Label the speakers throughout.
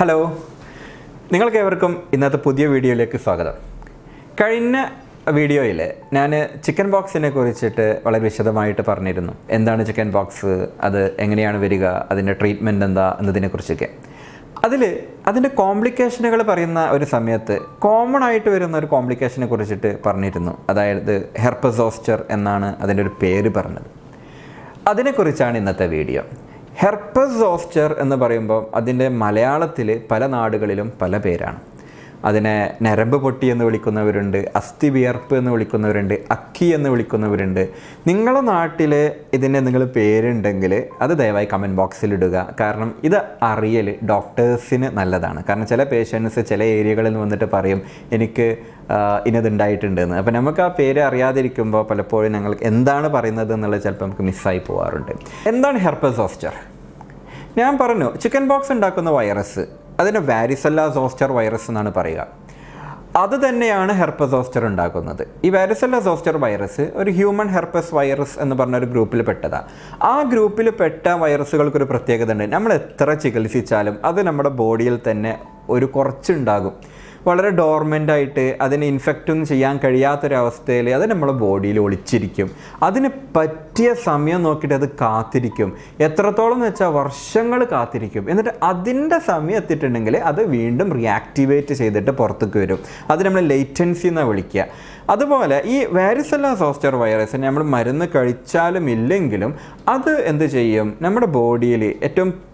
Speaker 1: Hello നിങ്ങൾക്കേവർക്കും ഇന്നത്തെ പുതിയ വീഡിയോയിലേക്ക് സ്വാഗതം. കഴിഞ്ഞ വീഡിയോയിൽ ഞാൻ ചിക്കൻ ബോക്സിനെ കുറിച്ചിട്ട് വളരെ വിശദമായിട്ട് പറഞ്ഞിരുന്നു. എന്താണ് ചിക്കൻ ബോക്സ് അത് എങ്ങനെയാണ് വരിക? അതിന്റെ ട്രീറ്റ്മെന്റ് എന്താ? എന്നതിനെക്കുറിച്ചൊക്കെ. അതിൽ അതിന്റെ കോംപ്ലിക്കേഷനുകൾ പറയുന്ന ഒരു സമയത്ത് കോമൺ ആയിട്ട് വരുന്ന ഒരു കോംപ്ലിക്കേഷനെ കുറിച്ചിട്ട് പറഞ്ഞിരുന്നു. അതായത് ഹെർപ്പസോസ്റ്റർ എന്നാണ് അതിന്റെ ഒരു പേര് പറഞ്ഞത്. അതിനെക്കുറിച്ചാണ് ഇന്നത്തെ വീഡിയോ. ഹെർപ്പസ് സോസ്റ്റർ എന്ന് പറയുമ്പോൾ അതിന്റെ മലയാളത്തിൽ പല നാടുകളിലും പല പേരാണ്. അതിനെ നരമ്പ് പൊട്ടി എന്ന് വിളിക്കുന്നവരുണ്ട് അസ്ഥി വിയർപ്പ് എന്ന് വിളിക്കുന്നവരുണ്ട് അക്കി എന്ന് വിളിക്കുന്നവരുണ്ട്. നിങ്ങളുടെ നാട്ടിൽ ഇതിന് നിങ്ങൾ പേരുണ്ടെങ്കിൽ അത് ദയവായി കമന്റ് ബോക്സിൽ ഇടുക. കാരണം ഇത് അറിയൽ ഡോക്ടേഴ്സിന് നല്ലതാണ്. കാരണം ചില പേഷ്യൻസ് ചില ഏരിയകളിൽ വന്നിട്ട് പറയും എനിക്ക് ഇനിതുണ്ടായിട്ടുണ്ടെന്ന് അപ്പോൾ നമുക്ക് ആ പേര് അറിയാതിരിക്കുമ്പോൾ പലപ്പോഴും ഞങ്ങൾ എന്താണ് പറയുന്നത് എന്നുള്ളത് ചിലപ്പോൾ നമുക്ക് മിസ്സായി പോകാറുണ്ട് എന്താണ് ഹെർപ്പസ് ഓസ്റ്റർ ഞാൻ പറഞ്ഞു ചിക്കൻ ബോക്സ് ഉണ്ടാക്കുന്ന വൈറസ് അതിന് വാരിസല്ല സോസ്റ്റർ വൈറസ് എന്നാണ് പറയുക. അത് തന്നെയാണ് ഹെർപ്പസോസ്റ്റർ ഉണ്ടാക്കുന്നത്. ഈ വാരിസല്ല സോസ്റ്റർ വൈറസ് ഒരു ഹ്യൂമൻ ഹെർപ്പസ് വൈറസ് എന്ന് പറഞ്ഞ ഒരു ഗ്രൂപ്പിൽ പെട്ടതാണ് ആ ഗ്രൂപ്പിൽ പെട്ട വൈറസുകൾക്കൊരു പ്രത്യേകത ഉണ്ട്. നമ്മൾ എത്ര ചികിത്സിച്ചാലും അത് നമ്മുടെ ബോഡിയിൽ തന്നെ ഒരു കുറച്ചുണ്ടാകും. വളരെ ഡോർമെന്റ് ആയിട്ട് അതിനെ ഇൻഫെക്റ്റ് ഒന്നും ചെയ്യാൻ കഴിയാത്തൊരവസ്ഥയിൽ അത് നമ്മുടെ ബോഡിയിൽ ഒളിച്ചിരിക്കും. അതിന് പറ്റിയ സമയം നോക്കിയിട്ട് അത് കാത്തിരിക്കും. എത്രത്തോളം എന്ന് വെച്ചാൽ വർഷങ്ങൾ കാത്തിരിക്കും. എന്നിട്ട് അതിന്റെ സമയം എത്തിയിട്ടുണ്ടെങ്കിൽ അത് വീണ്ടും റിയാക്ടിവേറ്റ് ചെയ്തിട്ട് പുറത്തേക്ക് വരും. അത് നമ്മൾ ലേറ്റൻസി എന്നാണ് വിളിക്കുക. അതുപോലെ ഈ വാരിസെല്ല സോസ്റ്റർ വൈറസിന് നമ്മൾ മരുന്ന് കഴിച്ചാലും ഇല്ലെങ്കിലും അത് എന്ത് ചെയ്യും? നമ്മുടെ ബോഡിയിൽ ഏറ്റവും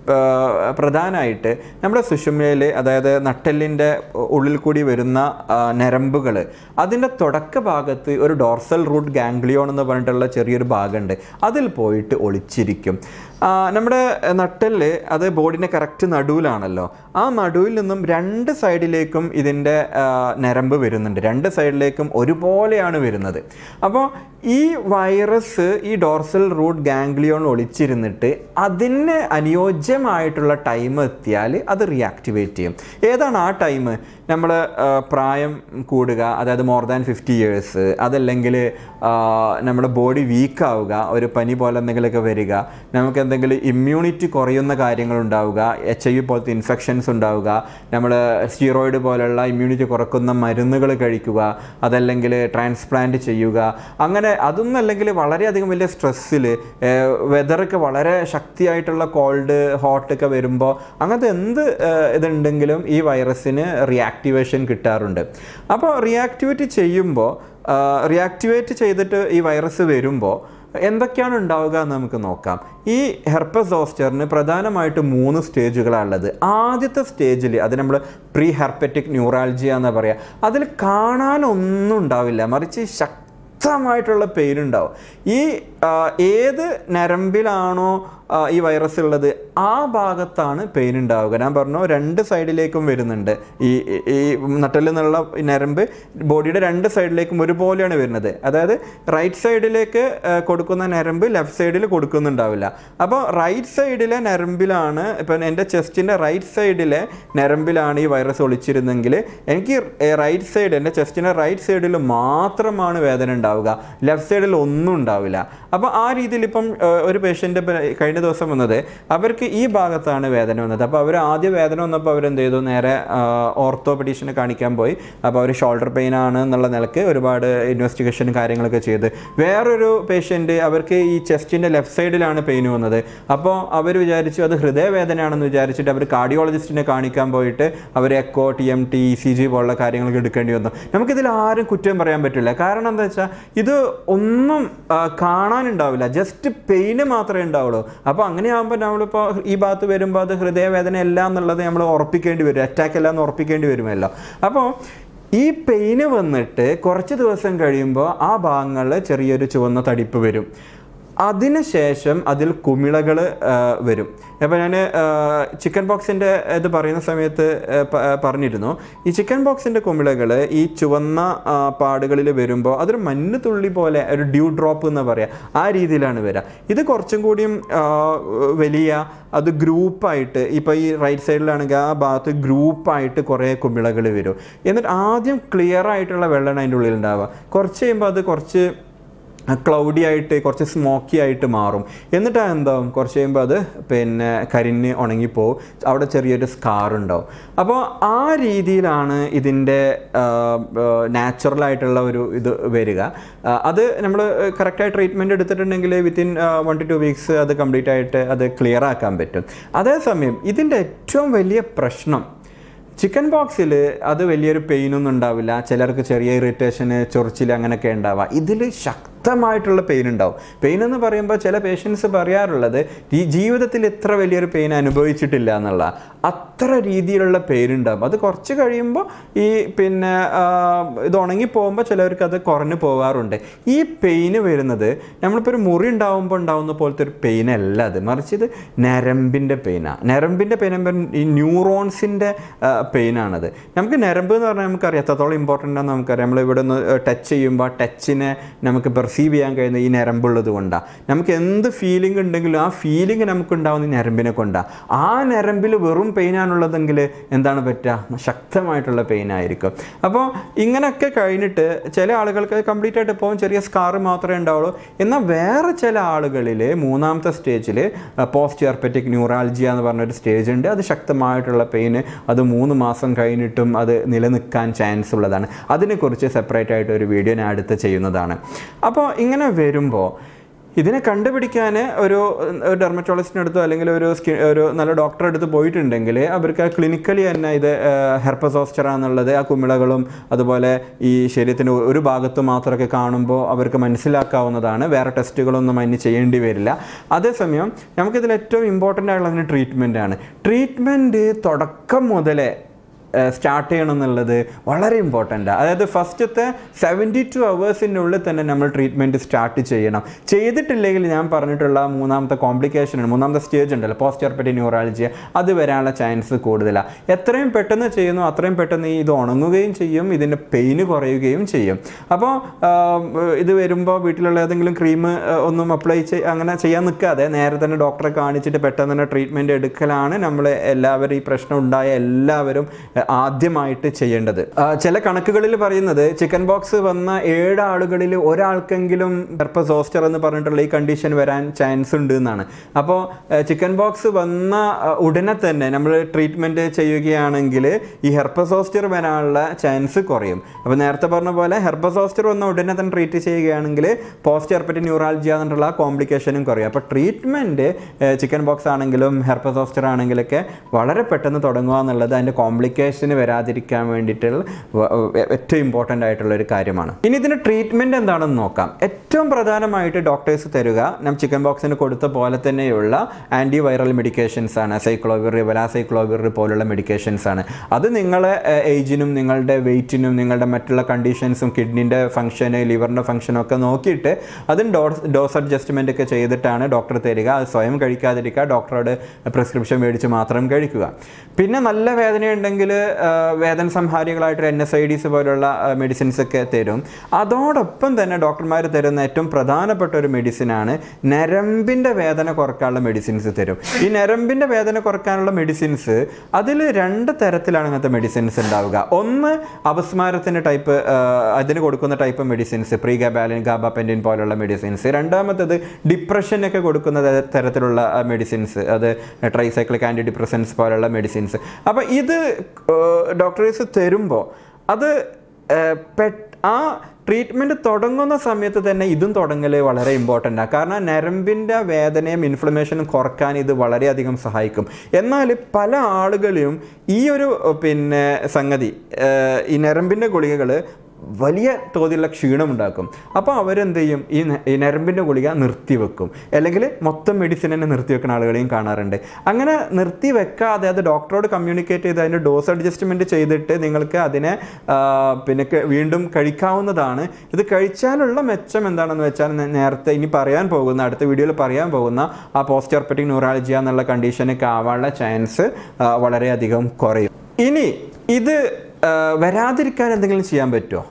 Speaker 1: പ്രധാനമായിട്ട് നമ്മുടെ സുഷുമയിൽ അതായത് നട്ടെല്ലിന്റെ ഉള്ളിൽ കൂടി വരുന്ന നരമ്പുകൾ അതിന്റെ തുടക്ക ഭാഗത്ത് ഒരു ഡോർസൽ റൂട്ട് ഗാംഗ്ലിയോൺ എന്ന് പറഞ്ഞിട്ടുള്ള ചെറിയൊരു ഭാഗമുണ്ട്. അതിൽ പോയിട്ട് ഒളിച്ചിരിക്കും. നമ്മുടെ നട്ടെല്ല് അത് ബോഡിന്റെ കറക്റ്റ് നടുവിലാണല്ലോ. ആ നടുവിൽ നിന്നും രണ്ട് സൈഡിലേക്കും ഇതിന്റെ നരമ്പ് വരുന്നുണ്ട്. രണ്ട് സൈഡിലേക്കും ഒരുപോലെയാണ് വരുന്നത്. അപ്പോൾ ഈ വൈറസ് ഈ ഡോർസൽ റൂട്ട് ഗാംഗ്ലിയോൺ ഒളിച്ചിരുന്നിട്ട് അതിന് അനുയോജ്യമായിട്ടുള്ള ടൈം എത്തിയാൽ അത് റിയാക്ടിവേറ്റ് ചെയ്യും. ഏതാണ് ആ ടൈം നമ്മൾ പ്രായം കൂടുക അതായത് മോർ ദാൻ ഫിഫ്റ്റി ഇയേഴ്സ് അതല്ലെങ്കിൽ നമ്മുടെ ബോഡി വീക്കാവുക ഒരു പനി പോലെ എന്തെങ്കിലുമൊക്കെ വരിക നമുക്ക് എന്തെങ്കിലും ഇമ്മ്യൂണിറ്റി കുറയുന്ന കാര്യങ്ങൾ ഉണ്ടാവുക എച്ച് ഐ വി പോലത്തെ ഇൻഫെക്ഷൻസ് ഉണ്ടാവുക നമ്മൾ സ്റ്റീറോയിഡ് പോലുള്ള ഇമ്മ്യൂണിറ്റി കുറക്കുന്ന മരുന്നുകൾ കഴിക്കുക അതല്ലെങ്കിൽ ട്രാൻസ്പ്ലാന്റ് ചെയ്യുക അങ്ങനെ അതൊന്നും അല്ലെങ്കിൽ വളരെയധികം വലിയ സ്ട്രെസ്സിൽ വെതറൊക്കെ വളരെ ശക്തിയായിട്ടുള്ള കോൾഡ് ഹോട്ടൊക്കെ വരുമ്പോൾ അങ്ങനത്തെ എന്ത് ഇതുണ്ടെങ്കിലും ഈ വൈറസിന് റിയാക്ടിവേഷൻ കിട്ടാറുണ്ട്. അപ്പോൾ റിയാക്ടിവേറ്റ് ചെയ്യുമ്പോൾ റിയാക്ടിവേറ്റ് ചെയ്തിട്ട് ഈ വൈറസ് വരുമ്പോൾ എന്തൊക്കെയാണ് ഉണ്ടാവുക എന്ന് നമുക്ക് നോക്കാം. ഈ ഹെർപ്പസ് ഓസ്റ്ററിന് പ്രധാനമായിട്ട് മൂന്ന് സ്റ്റേജുകളാണുള്ളത് ആദ്യത്തെ സ്റ്റേജിൽ അത് നമ്മൾ പ്രീ ഹെർപ്പറ്റിക് ന്യൂറാൾജിയ എന്ന് പറയുക അതിൽ കാണാനൊന്നും ഉണ്ടാവില്ല. മറിച്ച് ശക്തമായിട്ടുള്ള പെയിൻ ഉണ്ടാവും. ഈ ഏത് നരമ്പിലാണോ ഈ വൈറസ് ഉള്ളത് ആ ഭാഗത്താണ് പെയിൻ ഉണ്ടാവുക. ഞാൻ പറഞ്ഞു രണ്ട് സൈഡിലേക്കും വരുന്നുണ്ട്. ഈ ഈ നട്ടലിൽ നിന്നുള്ള നരമ്പ് ബോഡിയുടെ രണ്ട് സൈഡിലേക്കും ഒരുപോലെയാണ് വരുന്നത്. അതായത് റൈറ്റ് സൈഡിലേക്ക് കൊടുക്കുന്ന നരമ്പ് ലെഫ്റ്റ് സൈഡിൽ കൊടുക്കുന്നുണ്ടാവില്ല. അപ്പോൾ റൈറ്റ് സൈഡിലെ നരമ്പിലാണ് ഇപ്പം എന്റെ ചെസ്റ്റിന്റെ റൈറ്റ് സൈഡിലെ നരമ്പിലാണ് ഈ വൈറസ് ഒളിച്ചിരുന്നെങ്കിൽ എനിക്ക് റൈറ്റ് സൈഡ് എന്റെ ചെസ്റ്റിന്റെ റൈറ്റ് സൈഡിൽ മാത്രമാണ് വേദന ഉണ്ടാവുക. ലെഫ്റ്റ് സൈഡിൽ ഒന്നും ഉണ്ടാവില്ല. അപ്പോൾ ആ രീതിയിൽ ഇപ്പം ഒരു പേഷ്യന്റ് കഴിഞ്ഞ ദിവസം വന്നത്. അവർക്ക് ഈ ഭാഗത്താണ് വേദന വന്നത്. അപ്പോൾ അവർ ആദ്യ വേദന വന്നപ്പോൾ അവരെന്ത് ചെയ്തു? നേരെ ഓർത്തോപെഡീഷനെ കാണിക്കാൻ പോയി. അപ്പോൾ അവർ ഷോൾഡർ പെയിൻ ആണ് എന്നുള്ള നിലയ്ക്ക് ഒരുപാട് ഇൻവെസ്റ്റിഗേഷൻ കാര്യങ്ങളൊക്കെ ചെയ്ത്. വേറൊരു പേഷ്യന്റ് അവർക്ക് ഈ ചെസ്റ്റിന്റെ ലെഫ്റ്റ് സൈഡിലാണ് പെയിൻ വന്നത്. അപ്പോൾ അവർ വിചാരിച്ചു അത് ഹൃദയവേദനയാണെന്ന് വിചാരിച്ചിട്ട് അവർ കാർഡിയോളജിസ്റ്റിനെ കാണിക്കാൻ പോയിട്ട് അവർ echo T M T C G പോലുള്ള കാര്യങ്ങളൊക്കെ എടുക്കേണ്ടി വന്നു. നമുക്കിതിൽ ആരും കുറ്റം പറയാൻ പറ്റില്ല. കാരണം എന്താ വെച്ചാൽ ഇത് ഒന്നും കാണാനുണ്ടാവില്ല. ജസ്റ്റ് പെയിന് മാത്രമേ ഉണ്ടാവുള്ളൂ. അപ്പോൾ അങ്ങനെയാകുമ്പോൾ നമ്മളിപ്പോൾ ഈ ഭാഗത്ത് വരുമ്പോൾ അത് ഹൃദയവേദന അല്ല എന്നുള്ളത് നമ്മൾ ഉറപ്പിക്കേണ്ടി വരും. അറ്റാക്ക് അല്ല എന്ന് ഉറപ്പിക്കേണ്ടി വരുമല്ലോ. അപ്പോൾ ഈ പെയിന് വന്നിട്ട് കുറച്ച് ദിവസം കഴിയുമ്പോൾ ആ ഭാഗങ്ങളിൽ ചെറിയൊരു ചുവന്ന തടിപ്പ് വരും. അതിനുശേഷം അതിൽ കുമിളകൾ വരും. അപ്പോൾ ഞാൻ ചിക്കൻ ബോക്സിന്റെ ഇത് പറയുന്ന സമയത്ത് പറഞ്ഞിരുന്നു. ഈ ചിക്കൻ ബോക്സിന്റെ കുമിളകൾ ഈ ചുവന്ന പാടുകളിൽ വരുമ്പോൾ അതൊരു മഞ്ഞ് തുള്ളി പോലെ ഒരു ഡ്യൂ ഡ്രോപ്പ് എന്ന് പറയുക ആ രീതിയിലാണ് വരിക ഇത് കുറച്ചും കൂടിയും വലിയ അത് ഗ്രൂപ്പായിട്ട് ഇപ്പോൾ ഈ റൈറ്റ് സൈഡിലാണെങ്കിൽ ആ ഭാഗത്ത് ഗ്രൂപ്പായിട്ട് കുറേ കുമിളകൾ വരും. എന്നിട്ട് ആദ്യം ക്ലിയർ ആയിട്ടുള്ള വെള്ളമാണ് അതിന്റെ ഉള്ളിൽ ഉണ്ടാവുക കുറച്ച് കഴിയുമ്പോൾ അത് കുറച്ച് ക്ലൗഡി ആയിട്ട് കുറച്ച് സ്മോക്കി ആയിട്ട് മാറും. എന്നിട്ട് എന്താ കുറച്ച് കഴിയുമ്പോൾ അത് പിന്നെ കരിഞ്ഞ് ഉണങ്ങിപ്പോവും. അവിടെ ചെറിയൊരു സ്കാർ ഉണ്ടാവും. അപ്പോൾ ആ രീതിയിലാണ് ഇതിന്റെ നാച്ചുറലായിട്ടുള്ള ഒരു ഇത് വരിക. അത് നമ്മൾ കറക്റ്റായി ട്രീറ്റ്മെന്റ് എടുത്തിട്ടുണ്ടെങ്കിൽ within one two two weeks അത് കംപ്ലീറ്റ് ആയിട്ട് അത് ക്ലിയർ ആക്കാൻ പറ്റും. അതേസമയം ഇതിന്റെ ഏറ്റവും വലിയ പ്രശ്നം ചിക്കൻ ബോക്സിൽ അത് വലിയൊരു പെയിനൊന്നും ഉണ്ടാവില്ല. ചിലർക്ക് ചെറിയ ഇറിറ്റേഷന് ചൊറിച്ചിൽ അങ്ങനെയൊക്കെ ഉണ്ടാവുക ഇതിൽ ശക്തമായിട്ടുള്ള പെയിൻ ഉണ്ടാവും. പെയിൻ എന്ന് പറയുമ്പോൾ ചില പേഷ്യൻസ് പറയാറുള്ളത് ഈ ജീവിതത്തിൽ ഇത്ര വലിയൊരു പെയിൻ അനുഭവിച്ചിട്ടില്ല എന്നുള്ള. അത്ര രീതിയിലുള്ള പെയിൻ ഉണ്ടാവും. അത് കുറച്ച് കഴിയുമ്പോൾ ഈ പിന്നെ ഇത് ഉണങ്ങി പോകുമ്പോൾ ചിലവർക്ക് അത് കുറഞ്ഞു പോകാറുണ്ട് ഈ പെയിന് വരുന്നത് നമ്മളിപ്പോൾ ഒരു മുറി ഉണ്ടാവുമ്പോൾ ഉണ്ടാവുന്ന പോലത്തെ ഒരു പെയിൻ അല്ല അത്. മറിച്ച് ഇത് നരമ്പിന്റെ പെയിനാണ് നരമ്പിന്റെ പെയിൻ ഈ ന്യൂറോൺസിന്റെ പെയിനാണത് നമുക്ക് നരമ്പ് എന്ന് പറഞ്ഞാൽ നമുക്കറിയാം. എത്രത്തോളം ഇമ്പോർട്ടന്റ് ആണെന്ന് നമുക്കറിയാം. നമ്മൾ ഇവിടെ ഒന്ന് ടച്ച് ചെയ്യുമ്പോൾ ആ ടച്ചിനെ നമുക്ക് പെർസീവ് ചെയ്യാൻ കഴിയുന്ന ഈ ഞരമ്പുള്ളത് കൊണ്ടാണ് നമുക്ക് എന്ത് ഫീലിംഗ് ഉണ്ടെങ്കിലും ആ ഫീലിംഗ് നമുക്കുണ്ടാവുന്ന ഞരമ്പിനെ കൊണ്ടാണ് ആ ഞരമ്പിൽ വെറും പെയിനാണുള്ളതെങ്കിൽ എന്താണ് പറ്റുക? ശക്തമായിട്ടുള്ള പെയിൻ ആയിരിക്കും. അപ്പോൾ ഇങ്ങനെയൊക്കെ കഴിഞ്ഞിട്ട് ചില ആളുകൾക്ക് കംപ്ലീറ്റ് ആയിട്ട് പോകും ചെറിയ സ്കാർ മാത്രമേ ഉണ്ടാവുള്ളൂ. എന്നാൽ വേറെ ചില ആളുകളിൽ മൂന്നാമത്തെ സ്റ്റേജിൽ പോസ്റ്റ് എർപ്പറ്റിക് ന്യൂറാൾജിയ എന്ന് പറഞ്ഞൊരു സ്റ്റേജ് ഉണ്ട്. അത് ശക്തമായിട്ടുള്ള പെയിന് അത് മൂന്ന് മാസം കഴിഞ്ഞിട്ടും അത് നിലനിൽക്കാൻ ചാൻസ് ഉള്ളതാണ്. അതിനെക്കുറിച്ച് സെപ്പറേറ്റ് ആയിട്ട് ഒരു വീഡിയോ ഞാൻ അടുത്ത് ചെയ്യുന്നതാണ്. അപ്പോൾ ഇങ്ങനെ വരുമ്പോൾ ഇതിനെ കണ്ടുപിടിക്കാൻ ഒരു ഡെർമറ്റോളജിസ്റ്റിന്റെ അടുത്തോ അല്ലെങ്കിൽ ഒരു സ്കിൻ ഒരു നല്ല ഡോക്ടറെ അടുത്ത് പോയിട്ടുണ്ടെങ്കിൽ അവർക്ക് ആ ക്ലിനിക്കലി തന്നെ ഇത് ഹെർപ്പസോസ്റ്റർ എന്നുള്ളത് ആ കുമിളകളും അതുപോലെ ഈ ശരീരത്തിന്റെ ഒരു ഭാഗത്ത് മാത്രമൊക്കെ കാണുമ്പോൾ അവർക്ക് മനസ്സിലാക്കാവുന്നതാണ്. വേറെ ടെസ്റ്റുകളൊന്നും അതിന് ചെയ്യേണ്ടി വരില്ല. അതേസമയം നമുക്കിതിൽ ഏറ്റവും ഇമ്പോർട്ടന്റ് ആയിട്ടുള്ളതിന് ട്രീറ്റ്മെന്റ് ആണ്. ട്രീറ്റ്മെന്റ് തുടക്കം മുതലേ സ്റ്റാർട്ട് ചെയ്യണം എന്നുള്ളത് വളരെ ഇമ്പോർട്ടന്റ് അതായത് ഫസ്റ്റത്തെ സെവന്റി ടു അവേഴ്സിന്റെ ഉള്ളിൽ തന്നെ നമ്മൾ ട്രീറ്റ്മെന്റ് സ്റ്റാർട്ട് ചെയ്യണം. ചെയ്തിട്ടില്ലെങ്കിൽ ഞാൻ പറഞ്ഞിട്ടുള്ള മൂന്നാമത്തെ കോംപ്ലിക്കേഷൻ ഉണ്ട് മൂന്നാമത്തെ സ്റ്റേജ് ഉണ്ടല്ലോ പോസ്റ്റർപെറ്റി ന്യൂറോളജി അത് വരാനുള്ള ചാൻസ് കൂടുതലാണ് എത്രയും പെട്ടെന്ന് ചെയ്യുന്നു അത്രയും പെട്ടെന്ന് ഇത് ഉണങ്ങുകയും ചെയ്യും ഇതിന്റെ പെയിന് കുറയുകയും ചെയ്യും. അപ്പോൾ ഇത് വരുമ്പോൾ വീട്ടിലുള്ള ഏതെങ്കിലും ക്രീം ഒന്നും അപ്ലൈ ചെയ് അങ്ങനെ ചെയ്യാൻ നിൽക്കാതെ നേരെ തന്നെ ഡോക്ടറെ കാണിച്ചിട്ട് പെട്ടെന്ന് തന്നെ ട്രീറ്റ്മെന്റ് എടുക്കലാണ് നമ്മൾ എല്ലാവരും ഈ പ്രശ്നം ഉണ്ടായ എല്ലാവരും ആദ്യമായിട്ട് ചെയ്യേണ്ടത്. ചില കണക്കുകളിൽ പറയുന്നത് ചിക്കൻ ബോക്സ് വന്ന ഏഴ് ആളുകളിൽ ഒരാൾക്കെങ്കിലും ഹെർപ്പസോസ്റ്റർ എന്ന് പറഞ്ഞിട്ടുള്ള ഈ കണ്ടീഷൻ വരാൻ ചാൻസ് ഉണ്ട് എന്നാണ്. അപ്പോൾ ചിക്കൻ ബോക്സ് വന്ന ഉടനെ തന്നെ നമ്മൾ ട്രീറ്റ്മെന്റ് ചെയ്യുകയാണെങ്കിൽ ഈ ഹെർപ്പസ് സോസ്റ്റർ വരാനുള്ള ചാൻസ് കുറയും. അപ്പോൾ നേരത്തെ പറഞ്ഞ പോലെ ഹെർപ്പസ് സോസ്റ്റർ വന്ന ഉടനെ തന്നെ ട്രീറ്റ് ചെയ്യുകയാണെങ്കിൽ പോസ്റ്റ് ഹെർപ്പറ്റി ന്യൂറാൾജിയ എന്നുള്ള കോംപ്ലിക്കേഷനും കുറയും. അപ്പോൾ ട്രീറ്റ്മെന്റ് ചിക്കൻ ബോക്സ് ആണെങ്കിലും ഹെർപ്പസ് ഓസ്റ്റർ ആണെങ്കിലൊക്കെ വളരെ പെട്ടെന്ന് തുടങ്ങുക എന്നുള്ളത് അതിന്റെ കോംപ്ലിക്കേഷന് വരാതിരിക്കാൻ വേണ്ടിയിട്ടുള്ള ഏറ്റവും ഇമ്പോർട്ടന്റ് ആയിട്ടുള്ള ഒരു കാര്യമാണ്. ഇനി ഇതിന്റെ ട്രീറ്റ്മെന്റ് എന്താണെന്ന് നോക്കാം. ഏറ്റവും പ്രധാനമായിട്ട് ഡോക്ടേഴ്സ് തരുക നമ്മൾ ചിക്കൻ ബോക്സിന് കൊടുത്ത പോലെ തന്നെയുള്ള ആന്റി വൈറൽ മെഡിക്കേഷൻസ് ആണ്. സൈക്ലോവിർ വെലാസൈക്ലോവിർ പോലുള്ള മെഡിക്കേഷൻസ് ആണ്. അത് നിങ്ങളെ ഏജിനും നിങ്ങളുടെ വെയിറ്റിനും നിങ്ങളുടെ മറ്റുള്ള കണ്ടീഷൻസും കിഡ്നിന്റെ ഫംഗ്ഷന് ലിവറിന്റെ ഫംഗ്ഷനും ഒക്കെ നോക്കിയിട്ട് അതിന് ഡോസ് ഡോസ് അഡ്ജസ്റ്റ്മെന്റ് ഒക്കെ ചെയ്തിട്ടാണ് ഡോക്ടർ തരിക. അത് സ്വയം കഴിക്കാതിരിക്കുക ഡോക്ടറോട് പ്രിസ്ക്രിപ്ഷൻ മേടിച്ച് മാത്രം കഴിക്കുക. പിന്നെ നല്ല വേദനയുണ്ടെങ്കിൽ വേദന സംഹാരികളായിട്ട് എൻ എസ് ഐ ഡിസ് പോലുള്ള മെഡിസിൻസ് ഒക്കെ തരും. അതോടൊപ്പം തന്നെ ഡോക്ടർമാർ തരുന്ന ഏറ്റവും പ്രധാനപ്പെട്ട ഒരു മെഡിസിനാണ് നരമ്പിന്റെ വേദന കുറക്കാനുള്ള മെഡിസിൻസ് തരും. ഈ നരമ്പിന്റെ വേദന കുറക്കാനുള്ള മെഡിസിൻസ് അതിൽ രണ്ട് തരത്തിലാണ് അങ്ങനത്തെ മെഡിസിൻസ് ഉണ്ടാവുക. ഒന്ന് അപസ്മാരത്തിന്റെ ടൈപ്പ് അതിന് കൊടുക്കുന്ന type medicines pregabalin gabapentin പോലുള്ള മെഡിസിൻസ് രണ്ടാമത്തേത് ഡിപ്രഷനൊക്കെ കൊടുക്കുന്ന തരത്തിലുള്ള മെഡിസിൻസ് അത് ട്രൈസൈക്ലിക് ആന്റി ഡിപ്രസൻസ് പോലുള്ള മെഡിസിൻസ് അപ്പോൾ ഇത് ഡോക്ടേഴ്സ് തരുമ്പോൾ അത് ആ ട്രീറ്റ്മെന്റ് തുടങ്ങുന്ന സമയത്ത് തന്നെ ഇതും തുടങ്ങൽ വളരെ ഇമ്പോർട്ടന്റ് ആണ് കാരണം നരമ്പിന്റെ വേദനയും ഇൻഫ്ലമേഷനും കുറയ്ക്കാൻ ഇത് വളരെയധികം സഹായിക്കും. എന്നാൽ പല ആളുകളെയും ഈ ഒരു പിന്നെ സംഗതി ഈ നരമ്പിന്റെ ഗുളികകൾ വലിയ തോതിലുള്ള ക്ഷീണമുണ്ടാക്കും. അപ്പോൾ അവരെന്ത് ചെയ്യും ഈ നരമ്പിന്റെ ഗുളിക നിർത്തിവെക്കും. അല്ലെങ്കിൽ മൊത്തം മെഡിസിൻ തന്നെ നിർത്തിവെക്കുന്ന ആളുകളെയും കാണാറുണ്ട്. അങ്ങനെ നിർത്തി വെക്കാതെ അത് ഡോക്ടറോട് കമ്മ്യൂണിക്കേറ്റ് ചെയ്ത് അതിന്റെ ഡോസ് അഡ്ജസ്റ്റ്മെന്റ് ചെയ്തിട്ട് നിങ്ങൾക്ക് അതിനെ പിന്നെ വീണ്ടും കഴിക്കാവുന്നതാണ്. ഇത് കഴിച്ചാലുള്ള മെച്ചം എന്താണെന്ന് വെച്ചാൽ നേരത്തെ ഇനി പറയാൻ പോകുന്ന അടുത്ത വീഡിയോയിൽ പറയാൻ പോകുന്ന ആ പോസ്റ്റ് ഓർപ്പറ്റിക് ന്യൂറാളജിയ എന്നുള്ള കണ്ടീഷനൊക്കെ ആവാനുള്ള ചാൻസ് വളരെയധികം കുറയും. ഇനി ഇത് വരാതിരിക്കാൻ എന്തെങ്കിലും ചെയ്യാൻ പറ്റുമോ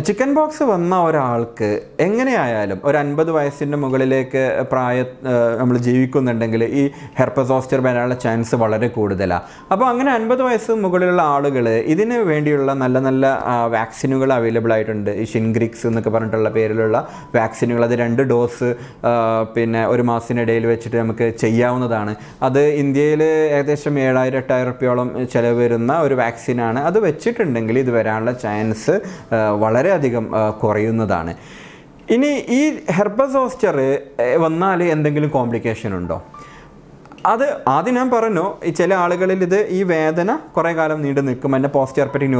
Speaker 1: ചിക്കൻ ബോക്സ് വന്ന ഒരാൾക്ക് എങ്ങനെയായാലും ഒരു അൻപത് വയസ്സിന്റെ മുകളിലേക്ക് പ്രായ നമ്മൾ ജീവിക്കുന്നുണ്ടെങ്കിൽ ഈ ഹെർപ്പസോസ്റ്റർ വരാനുള്ള ചാൻസ് വളരെ കൂടുതലാണ് അപ്പോൾ അങ്ങനെ അൻപത് വയസ്സ് മുകളിലുള്ള ആളുകൾ ഇതിന് വേണ്ടിയുള്ള നല്ല നല്ല വാക്സിനുകൾ അവൈലബിൾ ആയിട്ടുണ്ട്. ഈ ഷിൻഗ്രിക്സ് എന്നൊക്കെ പറഞ്ഞിട്ടുള്ള പേരിലുള്ള വാക്സിനുകൾ. അത് രണ്ട് ഡോസ് പിന്നെ ഒരു മാസത്തിനിടയിൽ വെച്ചിട്ട് നമുക്ക് ചെയ്യാവുന്നതാണ്. അത് ഇന്ത്യയിൽ ഏകദേശം ഏഴായിരം എട്ടായിരം റുപ്യോളം ചിലവ് വരുന്ന ഒരു വാക്സിനാണ്. അത് വെച്ചിട്ടുണ്ടെങ്കിൽ ഇത് വരാനുള്ള ചാൻസ് വളരെയധികം കുറയുന്നതാണ്. ഇനി ഈ ഹെർബസോസ്റ്റർ വന്നാൽ എന്തെങ്കിലും കോംപ്ലിക്കേഷൻ ഉണ്ടോ? അത് ആദ്യം ഞാൻ പറഞ്ഞു ചില ആളുകളിൽ ഇത് ഈ വേദന കുറേ കാലം നീണ്ടു നിൽക്കും. എന്നെ പോസ്റ്റ് ഹെർപ്പറ്റിക്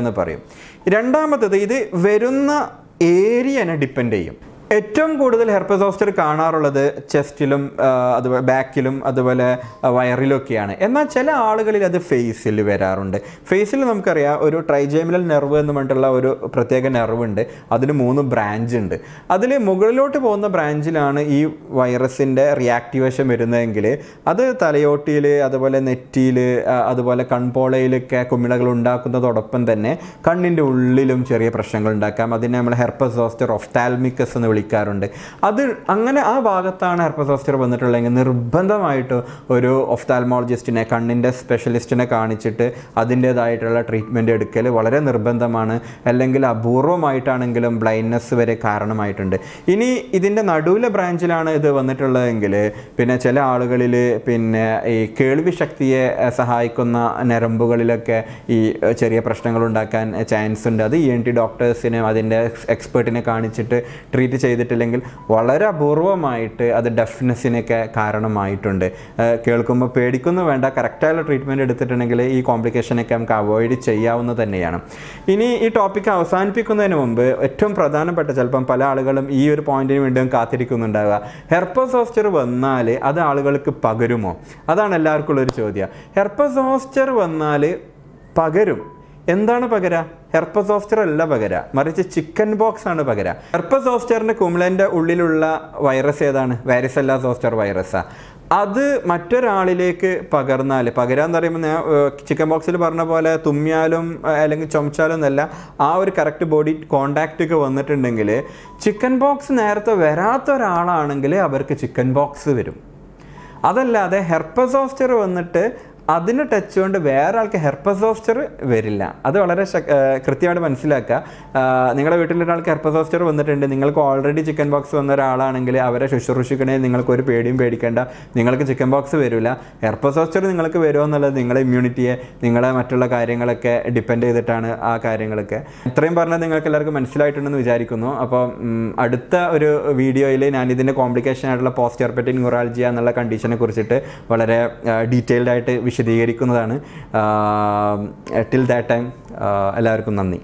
Speaker 1: എന്ന് പറയും. രണ്ടാമത്തത് ഇത് വരുന്ന ഏരിയനെ ഡിപ്പെൻഡ് ചെയ്യും. ഏറ്റവും കൂടുതൽ ഹെർപ്പസോസ്റ്റർ കാണാറുള്ളത് ചെസ്റ്റിലും അതുപോലെ ബാക്കിലും അതുപോലെ വയറിലൊക്കെയാണ്. എന്നാൽ ചില ആളുകളിൽ അത് ഫേസിൽ വരാറുണ്ട്. ഫേസിൽ നമുക്കറിയാം ഒരു ട്രൈജേമിനൽ നെർവ് എന്ന് പറഞ്ഞിട്ടുള്ള ഒരു പ്രത്യേക നെർവ് ഉണ്ട് അതിന് മൂന്ന് ബ്രാഞ്ച് ഉണ്ട്. അതിൽ മുകളിലോട്ട് പോകുന്ന ബ്രാഞ്ചിലാണ് ഈ വൈറസിന്റെ റിയാക്ടിവേഷൻ വരുന്നതെങ്കിൽ അത് തലയോട്ടിയിൽ അതുപോലെ നെറ്റിയിൽ അതുപോലെ കൺപോളയിലൊക്കെ കുമിളകൾ ഉണ്ടാക്കുന്നതോടൊപ്പം തന്നെ കണ്ണിന്റെ ഉള്ളിലും ചെറിയ പ്രശ്നങ്ങൾ ഉണ്ടാക്കാം. അതിനെ നമ്മൾ ഹെർപ്പസോസ്റ്റർ ഒഫ്താൽമിക്കസ് എന്ന് വിളിക്കാറുണ്ട് അത് അങ്ങനെ ആ ഭാഗത്താണ് ഹെർപ്പസോസ്റ്റർ വന്നിട്ടുള്ളതെങ്കിൽ നിർബന്ധമായിട്ട് ഒരു ഒഫ്താൽമോളജിസ്റ്റിനെ കണ്ണിന്റെ സ്പെഷ്യലിസ്റ്റിനെ കാണിച്ചിട്ട് അതിന്റേതായിട്ടുള്ള ട്രീറ്റ്മെന്റ് എടുക്കൽ വളരെ നിർബന്ധമാണ്. അല്ലെങ്കിൽ അപൂർവമായിട്ടാണെങ്കിലും ബ്ലൈൻഡ്നെസ് വരെ കാരണമായിട്ടുണ്ട്. ഇനി ഇതിന്റെ നടുവിലെ ബ്രാഞ്ചിലാണ് ഇത് വന്നിട്ടുള്ളതെങ്കിൽ പിന്നെ ചില ആളുകളിൽ പിന്നെ ഈ കേൾവി ശക്തിയെ സഹായിക്കുന്ന നരമ്പുകളിലൊക്കെ ഈ ചെറിയ പ്രശ്നങ്ങൾ ഉണ്ടാക്കാൻ ചാൻസ് ഉണ്ട്. അത് ഇ എൻ ടി ഡോക്ടേഴ്സിനെ അതിന്റെ എക്സ്പേർട്ടിനെ കാണിച്ചിട്ട് ട്രീറ്റ് ചെയ്തിട്ടില്ലെങ്കിൽ വളരെ അപൂർവമായിട്ട് അത് ഡെഫ്നെസ്സിനൊക്കെ കാരണമായിട്ടുണ്ട്. കേൾക്കുമ്പോൾ പേടിക്കുന്നു വേണ്ട. കറക്റ്റായുള്ള ട്രീറ്റ്മെന്റ് എടുത്തിട്ടുണ്ടെങ്കിൽ ഈ കോംപ്ലിക്കേഷനൊക്കെ നമുക്ക് അവോയ്ഡ് ചെയ്യാവുന്ന തന്നെയാണ്. ഇനി ഈ ടോപ്പിക്ക് അവസാനിപ്പിക്കുന്നതിന് മുമ്പ് ഏറ്റവും പ്രധാനപ്പെട്ട ചിലപ്പം പല ആളുകളും ഈ ഒരു പോയിന്റിന് വേണ്ടിയും കാത്തിരിക്കുന്നുണ്ടാവുക. ഹെർപ്പസോസ്റ്റർ വന്നാൽ അത് ആളുകൾക്ക് പകരുമോ? അതാണ് എല്ലാവർക്കും ഉള്ളൊരു ചോദ്യം ഹെർപ്പസോസ്റ്റർ വന്നാൽ പകരും. എന്താണ് പകര? ഹെർപ്പസോസ്റ്റർ അല്ല പകര. മറിച്ച് ചിക്കൻ ബോക്സ് ആണ് പകര. ഹെർപ്പസോസ്റ്ററിന്റെ കുമിളന്റെ ഉള്ളിലുള്ള വൈറസ് ഏതാണ്? വാരിസെല്ല സോസ്റ്റർ വൈറസാ അത് മറ്റൊരാളിലേക്ക് പകർന്നാൽ പകരാന്ന് പറയുമ്പോൾ ഞാൻ ചിക്കൻ ബോക്സിൽ പറഞ്ഞ പോലെ തുമ്മിയാലും അല്ലെങ്കിൽ ചുമച്ചാലും എന്നല്ല ആ ഒരു കറക്റ്റ് ബോഡി കോണ്ടാക്റ്റ് ഒക്കെ വന്നിട്ടുണ്ടെങ്കിൽ ചിക്കൻ ബോക്സ് നേരത്തെ വരാത്ത ഒരാളാണെങ്കിൽ അവർക്ക് ചിക്കൻ ബോക്സ് വരും. അതല്ലാതെ ഹെർപ്പസോസ്റ്റർ വന്നിട്ട് അതിന് ടച്ച് കൊണ്ട് വേറെ ആൾക്ക് ഹെർപ്പസോസ്റ്റർ വരില്ല. അത് വളരെ കൃത്യമായിട്ട് മനസ്സിലാക്കുക. നിങ്ങളുടെ വീട്ടിൽ ഒരാൾക്ക് ഹെർപ്പസോസ്റ്റർ വന്നിട്ടുണ്ട്. നിങ്ങൾക്ക് ഓൾറെഡി ചിക്കൻ ബോക്സ് വന്ന ഒരാളാണെങ്കിൽ അവരെ ശുശ്രൂഷിക്കണേ. നിങ്ങൾക്ക് ഒരു പേടിയും പേടിക്കേണ്ട. നിങ്ങൾക്ക് ചിക്കൻ ബോക്സ് വരില്ല. ഹെർപ്പസോസ്റ്റർ നിങ്ങൾക്ക് വരുമോ എന്നുള്ളത് നിങ്ങളുടെ ഇമ്മ്യൂണിറ്റിയെ നിങ്ങളെ മറ്റുള്ള കാര്യങ്ങളൊക്കെ ഡിപ്പെൻഡ് ചെയ്തിട്ടാണ് ആ കാര്യങ്ങളൊക്കെ. ഇത്രയും പറഞ്ഞാൽ നിങ്ങൾക്ക് എല്ലാവർക്കും മനസ്സിലായിട്ടുണ്ടെന്ന് വിചാരിക്കുന്നു. അപ്പോൾ അടുത്ത ഒരു വീഡിയോയിൽ ഞാൻ ഇതിന്റെ കോംപ്ലിക്കേഷൻ ആയിട്ടുള്ള പോസ്റ്റ് ഹെർപ്പറ്റിൻ ന്യൂറാൾജിയ എന്നുള്ള കണ്ടീഷനെ കുറിച്ചിട്ട് വളരെ ഡീറ്റെയിൽഡ് ആയിട്ട് വിശദീകരിക്കുന്നതാണ്. ടിൽ ദാറ്റ് ടൈം എല്ലാവർക്കും നന്ദി.